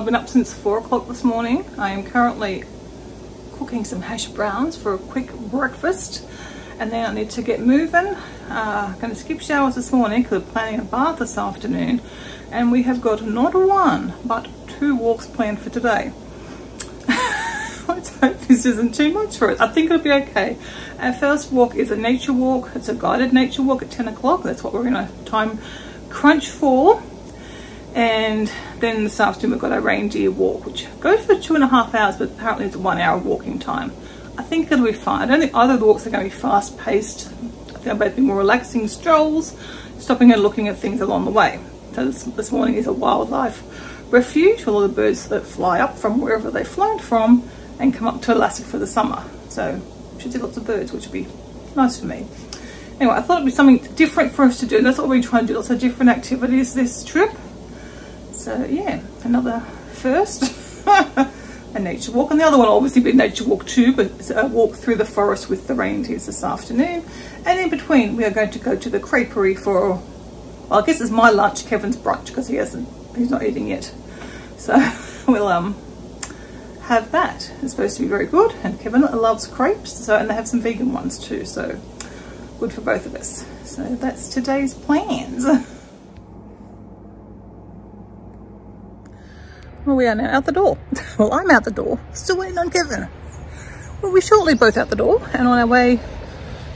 I've been up since four o'clock this morning. I am currently cooking some hash browns for a quick breakfast and then I need to get moving. Uh, going to skip showers this morning because we're planning a bath this afternoon and we have got not one but two walks planned for today. Let's hope this isn't too much for us. I think it'll be okay. Our first walk is a nature walk. It's a guided nature walk at 10 o'clock. That's what we're going to time crunch for. And then this afternoon we've got a reindeer walk, which goes for two and a half hours, but apparently it's one hour walking time. I think it'll be fine. I don't think either of the walks are going to be fast paced. I think they'll both be more relaxing strolls, stopping and looking at things along the way. So this, this morning is a wildlife refuge for all the birds that fly up from wherever they've flown from and come up to Alaska for the summer. So should see lots of birds, which would be nice for me. Anyway, I thought it'd be something different for us to do. That's what we're trying to do, lots of different activities this trip. So yeah, another first. a nature walk. And the other one obviously be nature walk too, but a walk through the forest with the reindeers this afternoon. And in between, we are going to go to the creperie for, well, I guess it's my lunch, Kevin's brunch, because he hasn't, he's not eating yet. So we'll um have that. It's supposed to be very good. And Kevin loves crepes, so and they have some vegan ones too, so good for both of us. So that's today's plans. Well, we are now out the door. well, I'm out the door, still waiting on Kevin. Well, we're shortly both out the door and on our way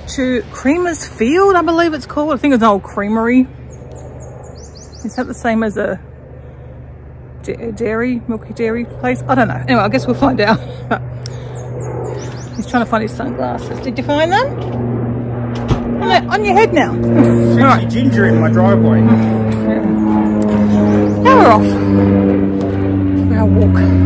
to Creamer's Field, I believe it's called. I think it's an old creamery. Is that the same as a dairy, milky dairy place? I don't know. Anyway, I guess we'll find out. He's trying to find his sunglasses. Did you find them? On, on your head now. All right. ginger in my driveway. Now we're off our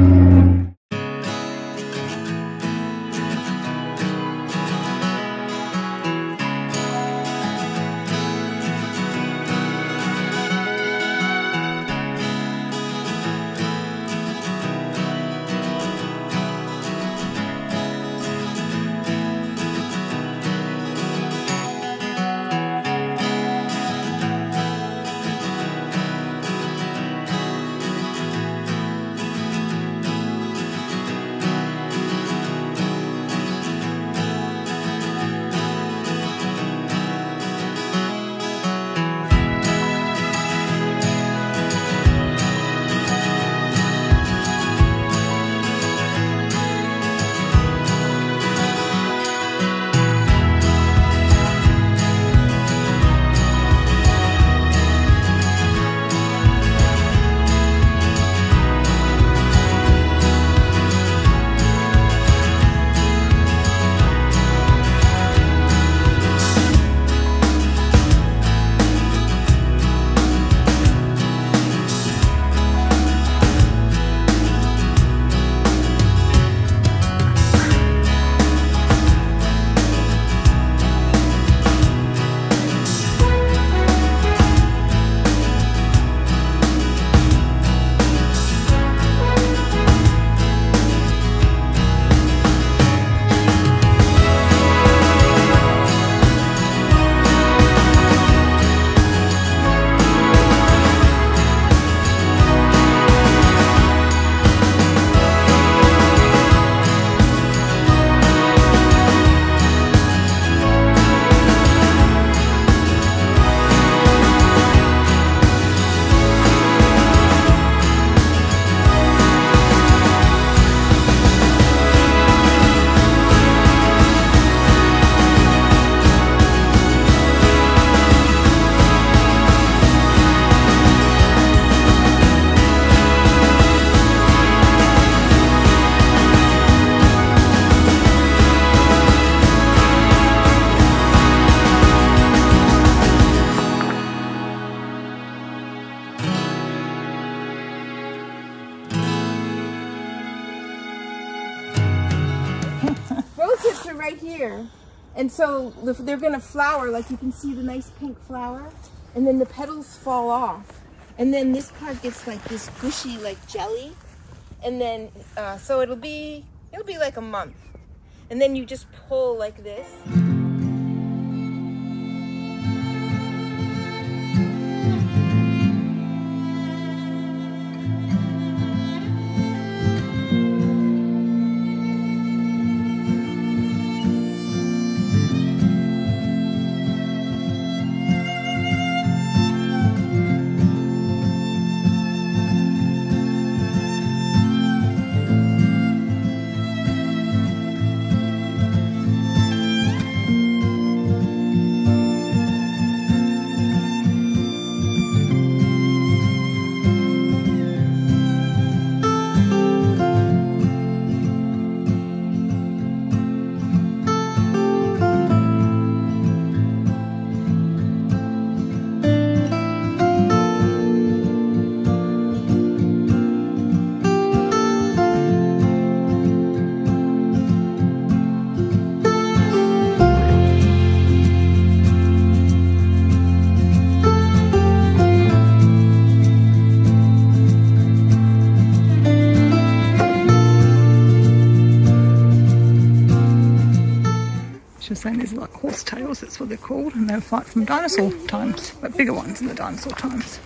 they're to flower, like you can see the nice pink flower, and then the petals fall off. And then this part gets like this gushy like jelly. And then, uh, so it'll be, it'll be like a month. And then you just pull like this. Horse tails, that's what they're called, and they fight from dinosaur times, but bigger ones in the dinosaur times.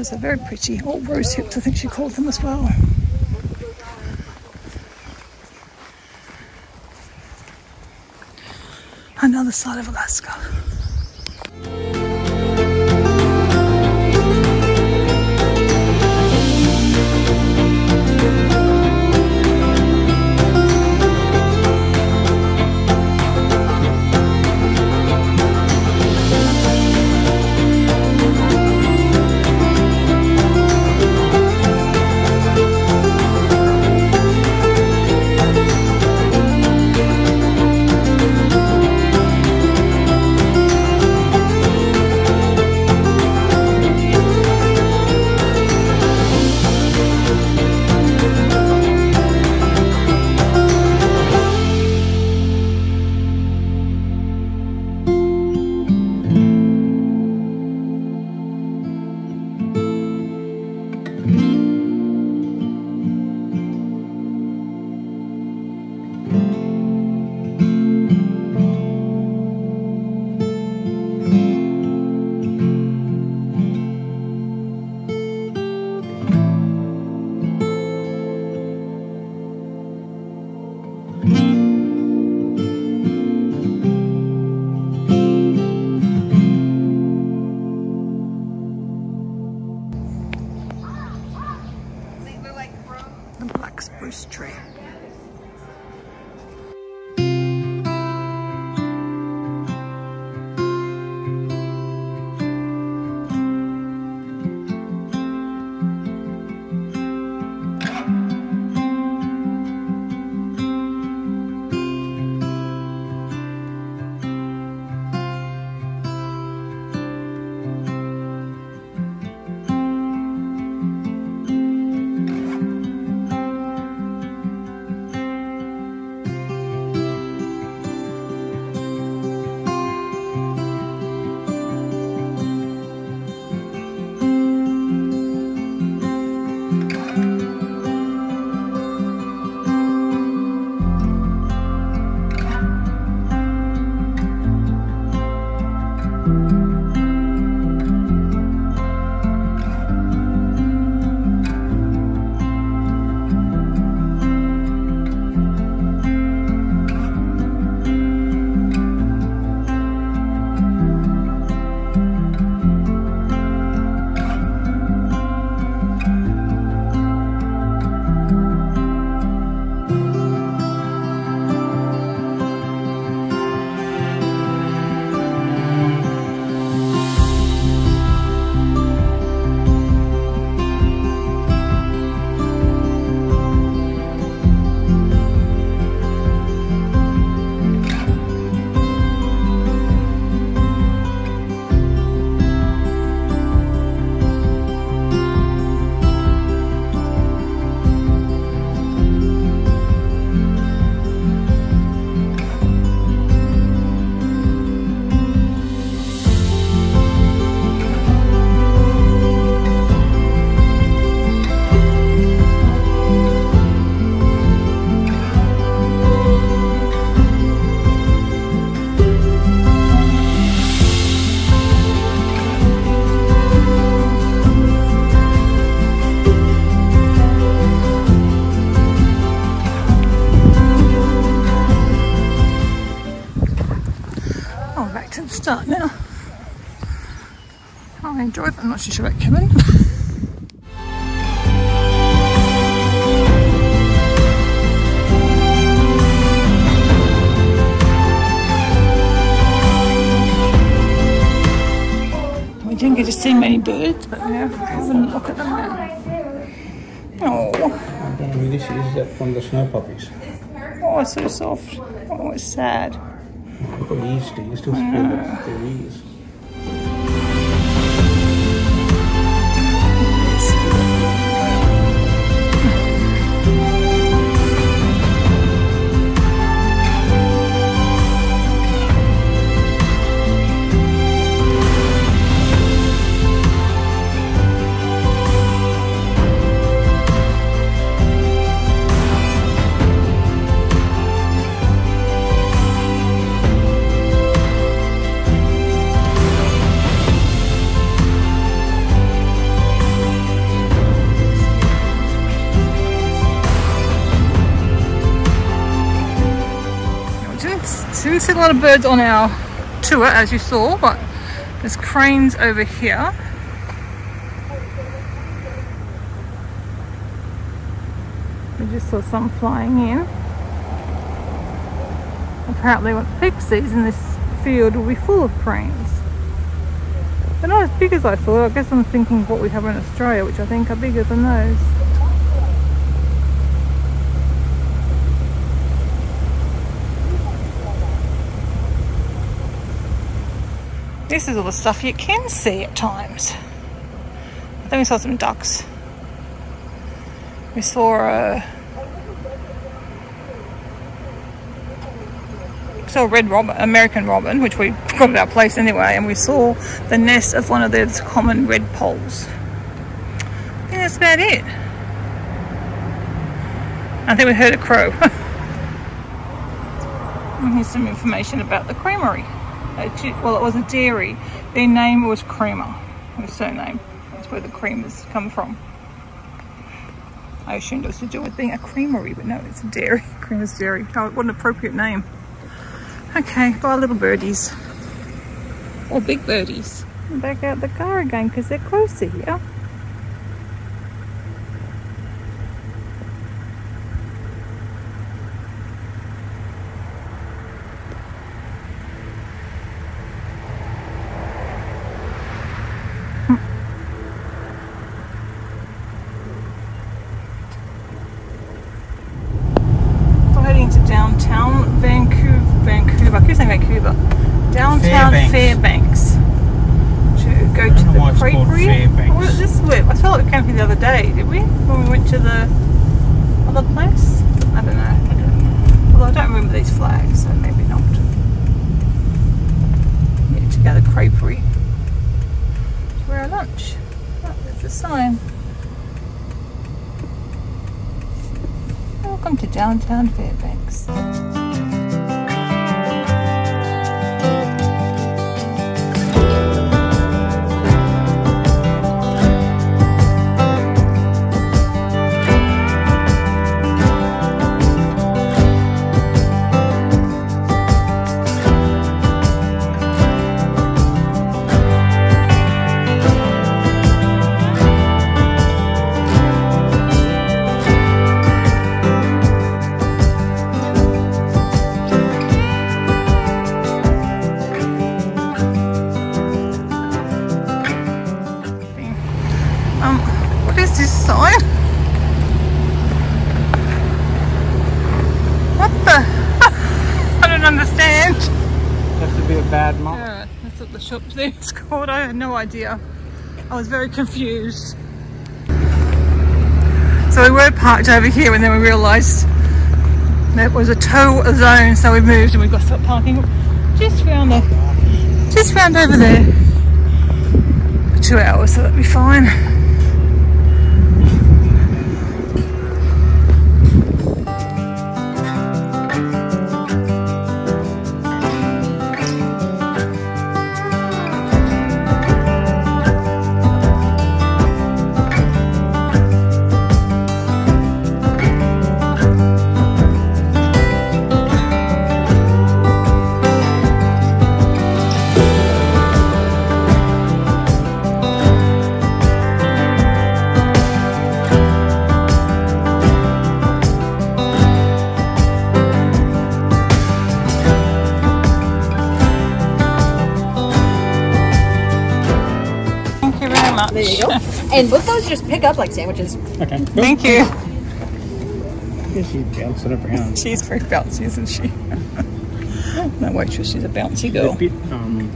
Roses are very pretty. Or rose hips, I think she called them as well. Another side of Alaska. I'm not too sure about Kevin. we didn't get to see many birds, but we're having a look at them now. Oh, I mean, this is that one of the snow puppies. oh, it's so soft. Oh, it's sad. Look at the ears, you still feel the, the ears. A lot of birds on our tour, as you saw, but there's cranes over here. We just saw some flying in. Apparently, what peak sees in this field will be full of cranes. They're not as big as I thought. I guess I'm thinking what we have in Australia, which I think are bigger than those. This is all the stuff you can see at times. I think we saw some ducks. We saw uh, a saw a red robin, American robin, which we got at our place anyway, and we saw the nest of one of those common red poles. I think that's about it. I think we heard a crow. and here's some information about the creamery. Well, it was a dairy. Their name was Creamer, their surname. That's where the cream has come from. I assumed it was to do with being a creamery, but no, it's a dairy. Creamer's Dairy. Oh, what an appropriate name. Okay, bye little birdies. Or big birdies. Back out the car again because they're closer here. I had no idea. I was very confused. So we were parked over here and then we realised there was a tow zone so we moved and we got to stop parking just round the just round over there for two hours so that'd be fine. Much. There you go. and with those, just pick up like sandwiches. Okay. Thank you. Yes, she's bouncing around. She's very bouncy, isn't she? no waitress, she's a bouncy A girl. bit, um,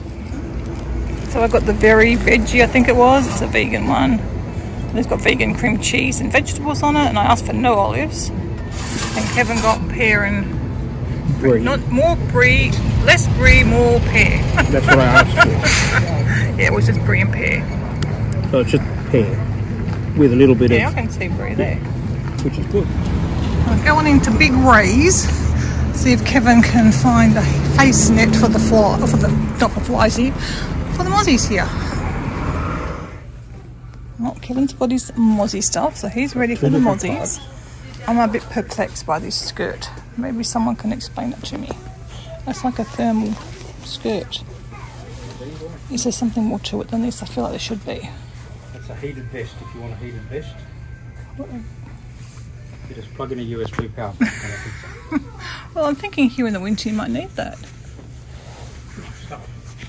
So I got the very veggie, I think it was. It's a vegan one. And it's got vegan cream cheese and vegetables on it, and I asked for no olives. And Kevin got pear and brie. not more brie, less brie, more pear. That's what I asked for. yeah, it was just brie and pear. So it's just pear with a little bit Yeah, I of, can see brie there. which is good. I'm going into Big Ray's. See if Kevin can find a face net for the fly, for the not for flies here, for the mozzies here. Well, Kevin's got his mozzie stuff, so he's ready for the mozzies. I'm a bit perplexed by this skirt. Maybe someone can explain it to me. That's like a thermal skirt. Is there something more to it than this? I feel like there should be. It's a heated vest if you want a heated vest. You just plug in a USB power bank and I think so. Well, I'm thinking here in the winter you might need that.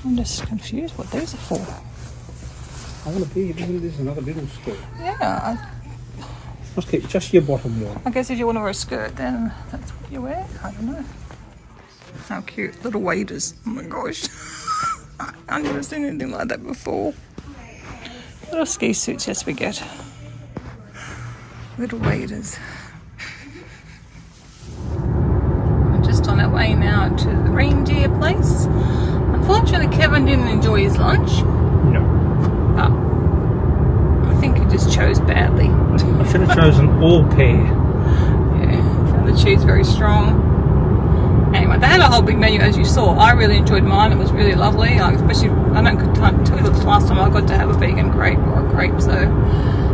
I'm just confused what these are for. I want to be, isn't this another little skirt? Yeah, I, Must keep just your bottom one. I guess if you want to wear a skirt, then that's what you wear. I don't know. How cute. Little waders. Oh my gosh. I've never seen anything like that before. Little ski suits, yes, we get. Little waders. We're just on our way now to the reindeer place. Unfortunately, Kevin didn't enjoy his lunch. No. Oh, I think he just chose badly. I should have chosen all pear. Yeah, found the cheese very strong. Anyway, they had a whole big menu as you saw. I really enjoyed mine. It was really lovely. Like, especially, I don't tell you the last time I got to have a vegan grape or a grape, so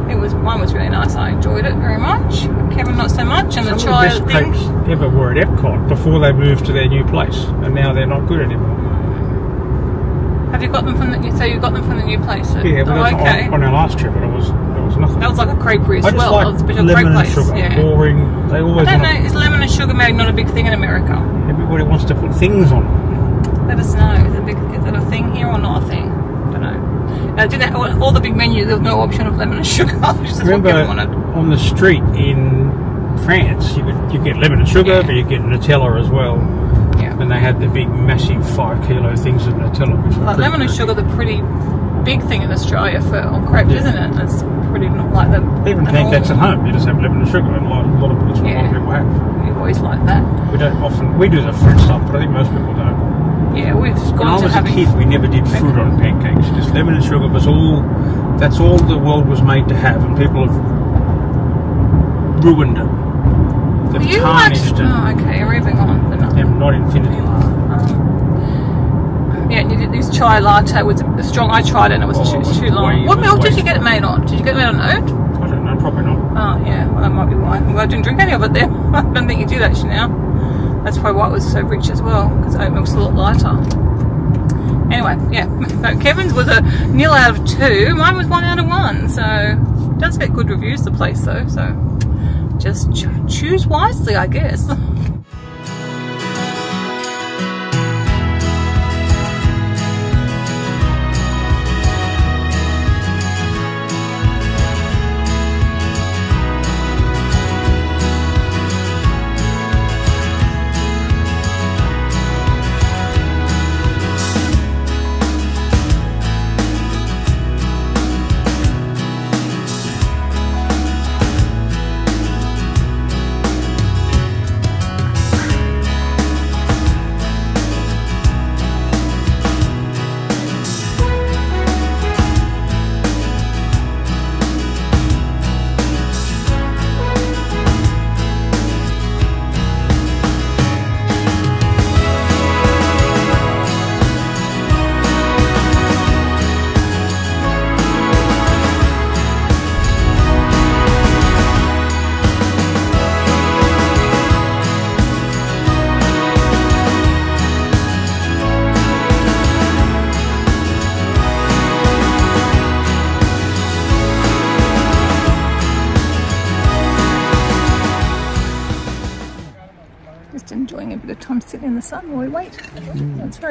it was one was really nice. I enjoyed it very much. Kevin not so much, and the Some chai of the best thing. crepes ever were at Epcot before they moved to their new place, and now they're not good anymore. Have you got them from the? So you got them from the new place? Yeah, but oh, okay. on, on our last trip, but it was nothing. that was like a creperie as I just well. like was a special lemon crepe and place. sugar. Yeah. Boring. They always I don't know. Is lemon and sugar made not a big thing in America? everybody wants to put things on. it. Let us know. Is it, big, is it a thing here or not a thing? I don't know. Uh, didn't all, all the big menus. There was no option of lemon and sugar. which is what Remember wanted. on the street in France, you could you get lemon and sugar, Yeah. but you get Nutella as well. Yeah. And they had the big, massive five kilo things of Nutella, which Like lemon and sugar, the pretty big thing in Australia for on crepes, Yeah. isn't it? It's pretty not like the Even pancakes at home, you just have lemon and sugar, and a lot, a lot of what a lot of people have. We always like that. We don't often we do the French stuff, but I think most people don't. Yeah, we've When I was a kid, we never did fruit on pancakes. Just lemon and sugar was all. That's all the world was made to have, and people have ruined it. They've you tarnished it. Oh, okay. You're moving on. But no. They're not infinity. Um, yeah, you did this chai latte was the strong. I tried it and it was Oh, too, it was too long. what milk did you get it made on? Did you get it made on oat? I don't know, probably not. Oh yeah, well that might be why. Well, I didn't drink any of it then. I don't think you did actually now. That's probably why it was so rich as well, because oat milk's a lot lighter. Anyway, yeah, no, Kevin's was a nil out of two. Mine was one out of one, so does get good reviews. The place though, so just choose wisely, I guess.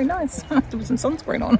very nice. to put some sunscreen on.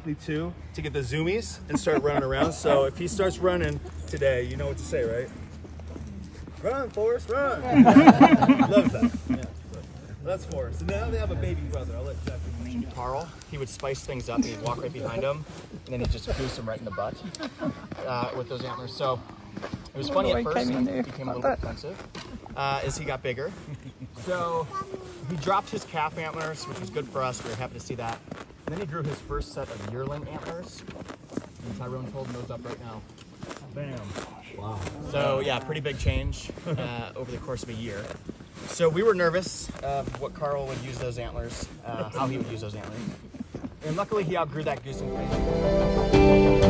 Likely too to get the zoomies and start running around. So if he starts running today, you know what to say, right? Run, Forrest, run! Loves that. Yeah. That's Forrest. And now they have a baby brother. I'll let Jeff. Carl, he would spice things up and he'd walk right behind him, and then he'd just goose him right in the butt uh, with those antlers. So it was funny at why he first, came in it became a little bit that. offensive uh, as he got bigger. So he dropped his calf antlers, which was good for us. We were happy to see that. And then he grew his first set of yearling antlers. And Tyrone's holding those up right now. Bam. Wow. So yeah, pretty big change uh, over the course of a year. So we were nervous of what Carl would use those antlers, uh, how he would use those antlers. And luckily he outgrew that goosing phase.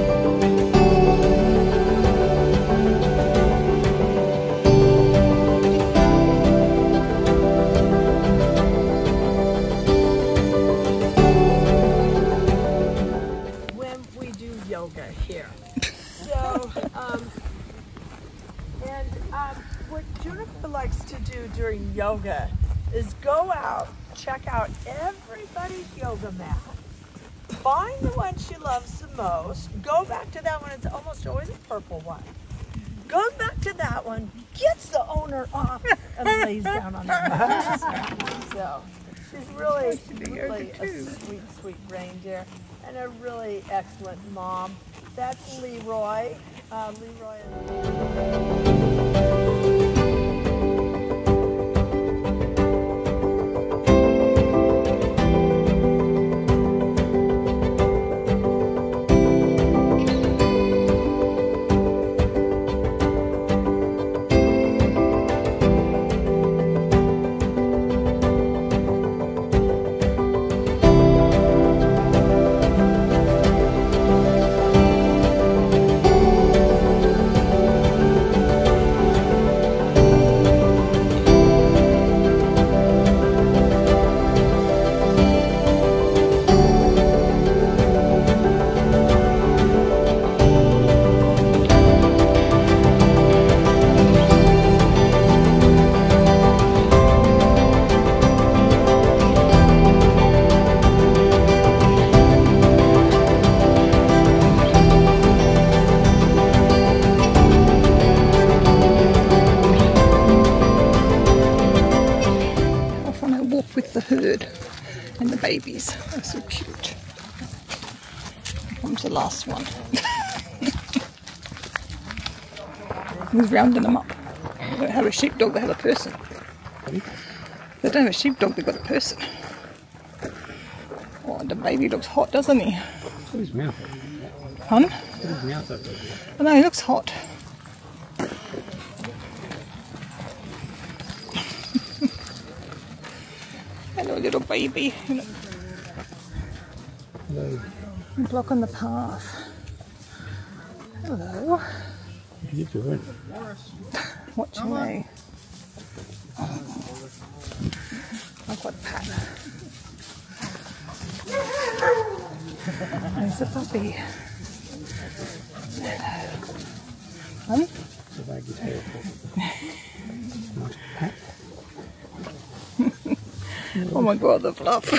Likes to do during yoga is go out, check out everybody's yoga mat, find the one she loves the most, go back to that one, it's almost always a purple one. Goes back to that one, gets the owner off, and lays down on the mat. So she's really, really a sweet, sweet reindeer and a really excellent mom. That's Leroy. Uh, Leroy. He's rounding them up. They don't have a sheepdog, they have a person. They don't have a sheepdog, they've got a person. Oh, the baby looks hot, doesn't he? Put his mouth up. Put his mouth up. Oh, he looks hot. Hello, little baby. Hello. Blocking the path. Hello. What are you doing? Watching me. I've got a pat. There's a puppy. Hello. Hun? So wag your tail Nice pat. Oh my god, the fluff.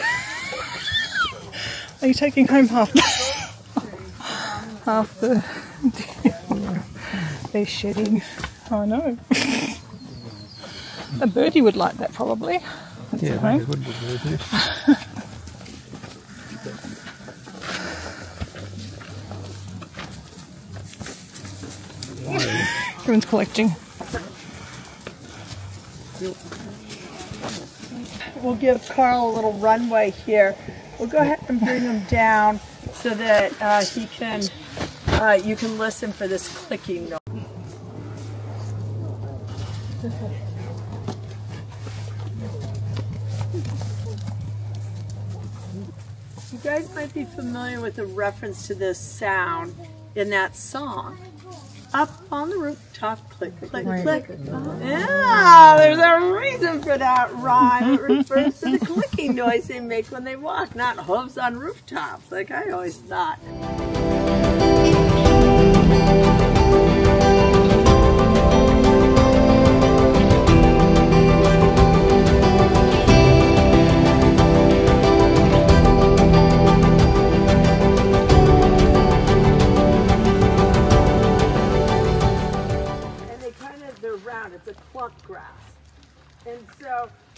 Are you taking home half the, half the they're shedding? I know. A birdie would like that probably. That's Yeah, at I home. think it would be very. Everyone's collecting. We'll give Carl a little runway here. We'll go ahead and bring him down so that uh, he can, uh, you can listen for this clicking noise. You guys might be familiar with the reference to this sound in that song. Up on the rooftop, click, click, click. Yeah, there's a reason for that rhyme. It refers to the clicking noise they make when they walk, not hooves on rooftops, like I always thought.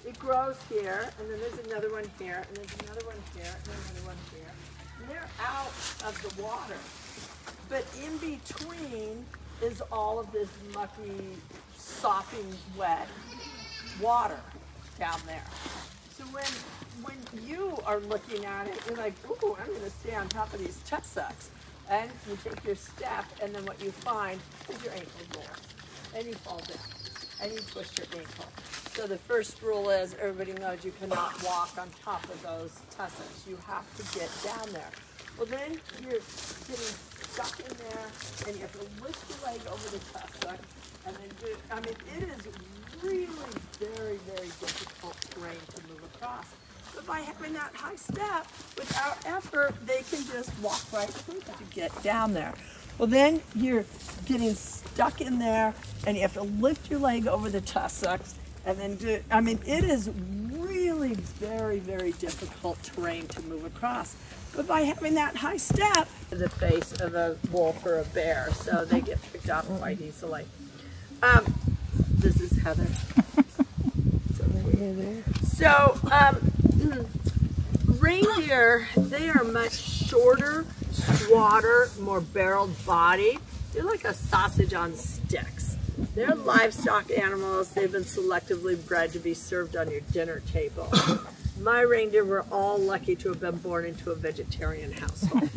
It grows here, and then there's another one here, and there's another one here, and another one here. And they're out of the water. But in between is all of this mucky, sopping wet water down there. So when when you are looking at it, you're like, ooh, I'm gonna stay on top of these tussocks. And you take your step, and then what you find is your ankle roll. And you fall down. And you twist your ankle. So the first rule is everybody knows you cannot walk on top of those tussocks. You have to get down there. Well then you're getting stuck in there and you have to lift your leg over the tussock and then do I mean it is really very, very difficult terrain to move across. But by having that high step, without effort, they can just walk right through to get down there. Well, then you're getting stuck in there and you have to lift your leg over the tussocks and then do, I mean, it is really very, very difficult terrain to move across. But by having that high step, the face of a wolf or a bear, so they get picked off quite easily. Um, this is Heather. So, um, reindeer, they are much shorter, squatter, more barreled body. They're like a sausage on sticks. They're livestock animals. They've been selectively bred to be served on your dinner table. My reindeer were all lucky to have been born into a vegetarian household.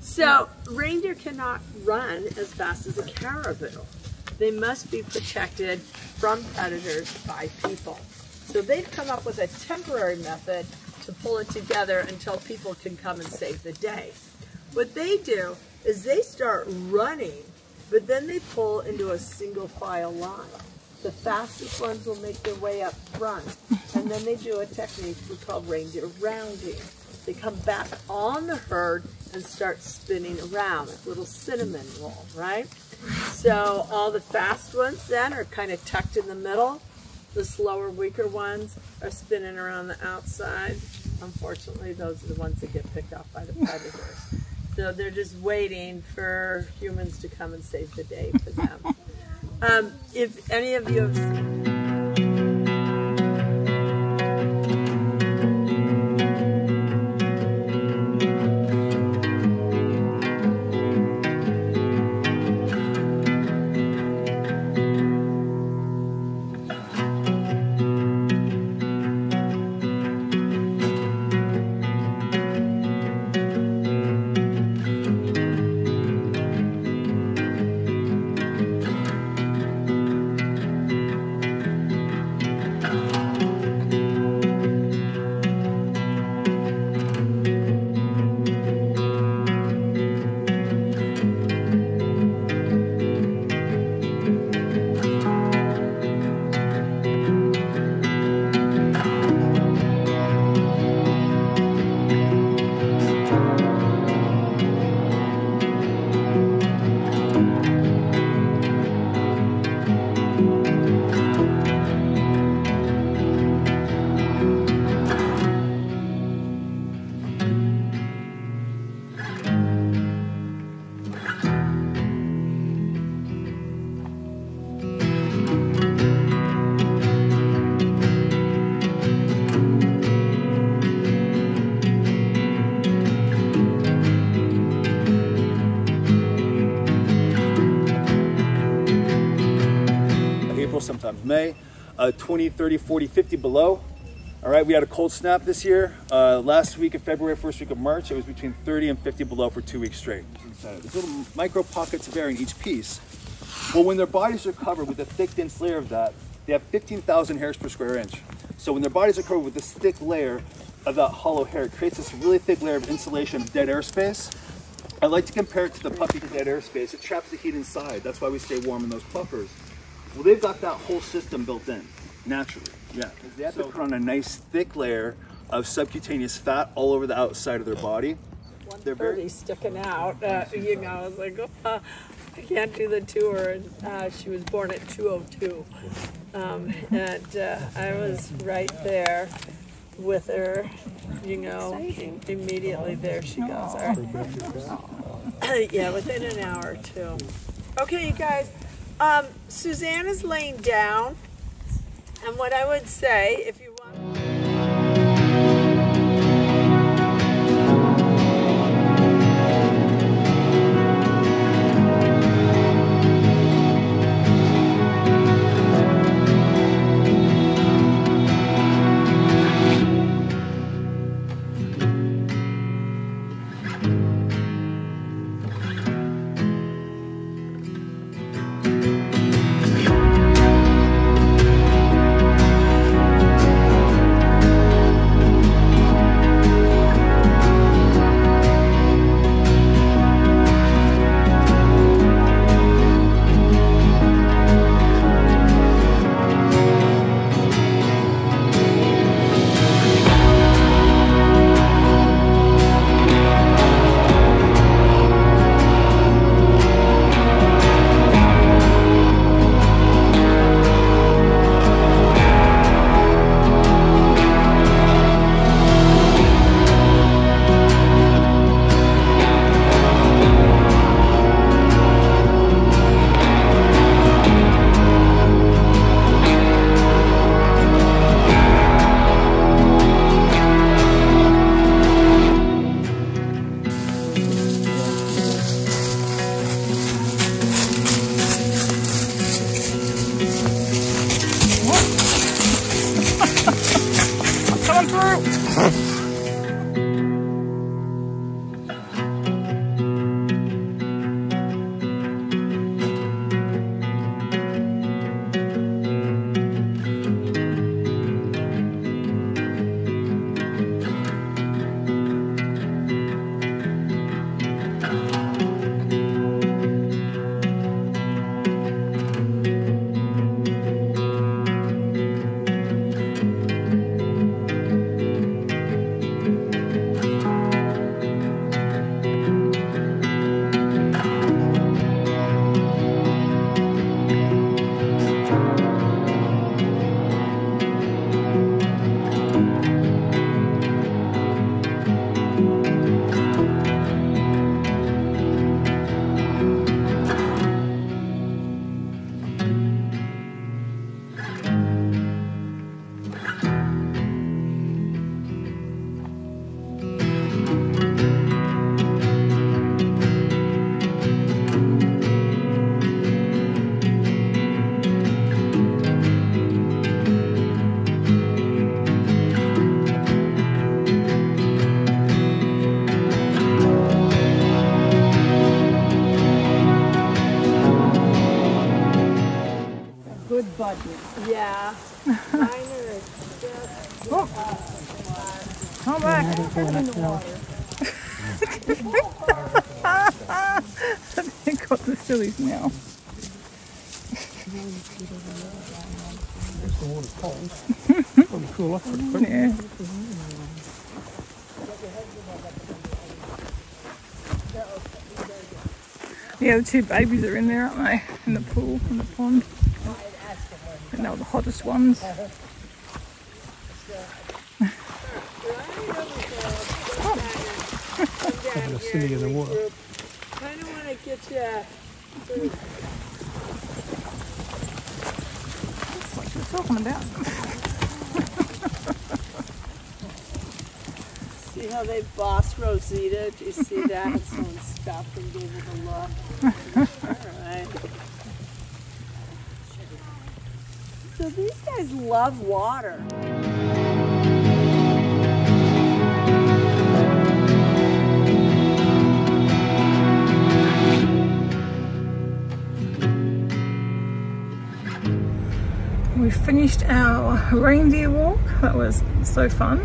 so reindeer cannot run as fast as a caribou. They must be protected from predators by people. So they've come up with a temporary method to pull it together until people can come and save the day. What they do is they start running, but then they pull into a single file line. The fastest ones will make their way up front, and then they do a technique we call reindeer rounding. They come back on the herd and start spinning around, a little cinnamon roll, right? So all the fast ones then are kind of tucked in the middle. The slower, weaker ones are spinning around the outside. Unfortunately, those are the ones that get picked off by the predators. So they're just waiting for humans to come and save the day for them. Um, if any of you have seen uh, 20, 30, 40, 50 below. All right, we had a cold snap this year. Uh, last week of February, first week of March, it was between 30 and 50 below for two weeks straight. There's little micro pockets of air in each piece. Well, when their bodies are covered with a thick, dense layer of that, they have 15,000 hairs per square inch. So when their bodies are covered with this thick layer of that hollow hair, it creates this really thick layer of insulation of dead airspace. I like to compare it to the puppy dead airspace. It traps the heat inside. That's why we stay warm in those puffers. Well, they've got that whole system built in, naturally. Yeah. They have to put on a nice thick layer of subcutaneous fat all over the outside of their body. They're very 130 sticking out. Uh, you know, I was like, oh, I can't do the tour. And uh, she was born at 202. Um, and uh, I was right there with her, you know, immediately there she goes. All right. yeah, within an hour or two. Okay, you guys. Um, Suzanne is laying down. And what I would say, if you want Yeah. Mine are just Come back. they got the sillies now. The water's cold. Probably cool off pretty quick. Yeah. Yeah, the two babies are in there, aren't they? In the pool, in the pond. And the hottest ones. They're sitting in the water. kind of want to get you. What you're talking about. See how they boss Rosita? Do you see that? Someone stopped and gave it a look. All right. So these guys love water. We finished our reindeer walk. That was so fun.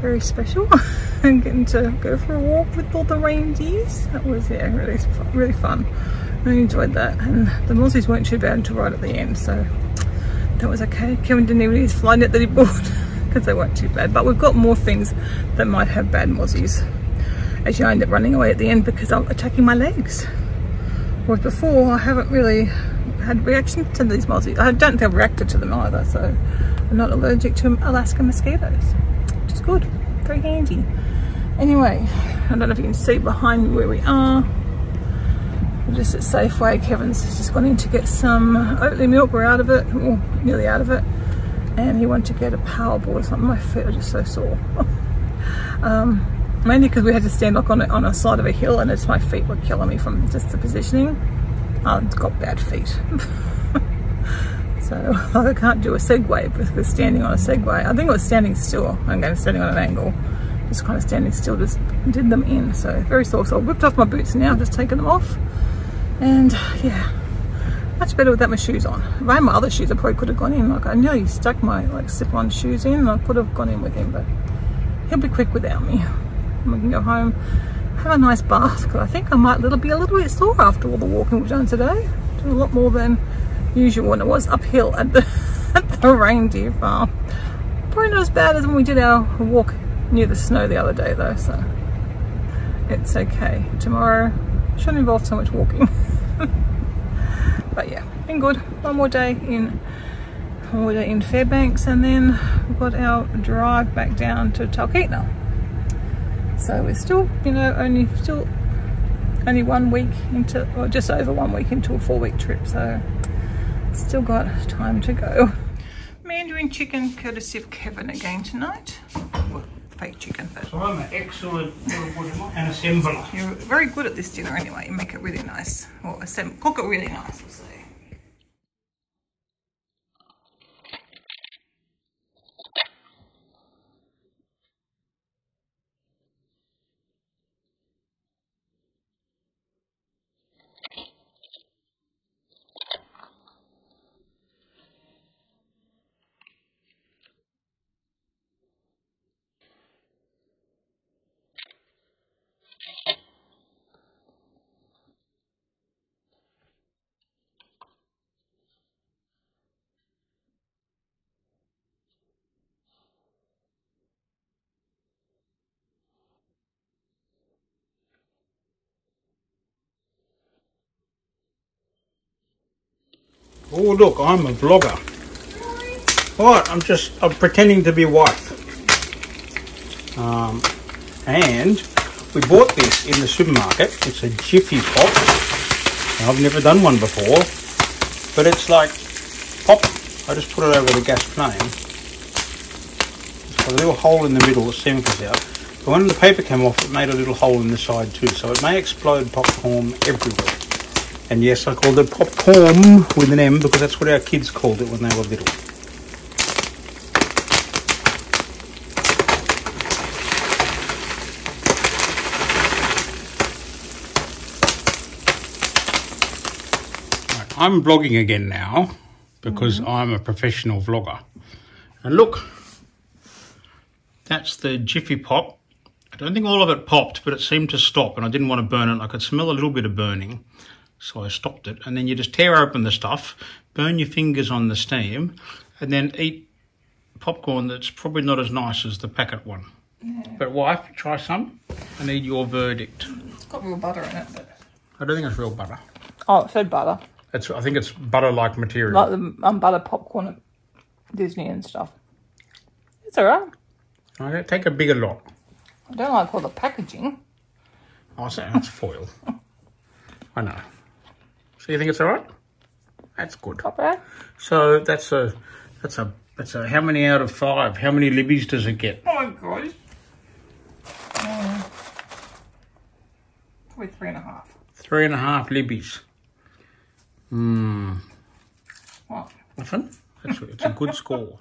Very special. and getting to go for a walk with all the reindeers. That was, yeah, really, really fun. Really enjoyed that. And the mozzies weren't too bad until right at the end. So that was okay. Kevin didn't even use fly net that he bought because they weren't too bad. But we've got more things that might have bad mozzies. As you end up running away at the end because I'm attacking my legs. Whereas before, I haven't really had reaction to these mozzies. I don't think I've reacted to them either, so I'm not allergic to Alaska mosquitoes, which is good, very handy. Anyway, I don't know if you can see behind me where we are. We're just at Safeway. Kevin's just in to get some Oatly milk. We're out of it, well, nearly out of it. And he wanted to get a power board or something. My feet are just so sore. um, mainly because we had to stand like on a, on a side of a hill and it's my feet were killing me from just the positioning. I've got bad feet. so I can't do a Segway because standing on a Segway, I think it was standing still. I'm going to standing on an angle. Just kind of standing still, just did them in. So very sore. So I whipped off my boots now, just taken them off. And yeah, much better without my shoes on. If I had my other shoes, I probably could have gone in. Like I nearly stuck my like slip-on shoes in and I could have gone in with him, but he'll be quick without me. And we can go home, have a nice bath, because I think I might little be a little bit sore after all the walking we've done today. Did a lot more than usual, and it was uphill at the, at the reindeer farm. Probably not as bad as when we did our walk near the snow the other day though, so it's okay. Tomorrow shouldn't involve so much walking. but yeah, been good. One more day in one more day in Fairbanks and then we've got our drive back down to Talkeetna. So we're still, you know, only still only one week into, or just over one week into a four week trip. So still got time to go. Mandarin chicken courtesy of Kevin again tonight. Fake chicken, but So I'm an excellent assembler. you're very good at this dinner anyway. You make it really nice. Or assemble, cook it really nice, we'll say. Oh look, I'm a vlogger. What? I'm just I'm pretending to be wife. Um, and we bought this in the supermarket. It's a Jiffy Pop. I've never done one before, but it's like pop. I just put it over the gas flame. It's got a little hole in the middle that comes out. But when the paper came off, it made a little hole in the side too, so it may explode popcorn everywhere. And yes, I called it popcorn with an M because that's what our kids called it when they were little. Right, I'm vlogging again now because mm-hmm. I'm a professional vlogger. And look, that's the Jiffy Pop. I don't think all of it popped, but it seemed to stop and I didn't want to burn it. I could smell a little bit of burning, so I stopped it. And then you just tear open the stuff, burn your fingers on the steam, and then eat popcorn that's probably not as nice as the packet one. But wife, try some. I need your verdict. It's got real butter in it. But... I don't think it's real butter. Oh, it said butter. It's, I think it's butter-like material. Like the um, butter popcorn at Disney and stuff. It's alright. Okay, take a bigger lot. I don't like all the packaging. Oh, so that's foil. I know. So you think it's all right? That's good. Not bad. So that's a, that's a, that's a. How many out of five? How many libbies does it get? Oh my gosh. Um, probably three and a half. Three and a half libbies. Hmm. What? Nothing. That's it's a good score.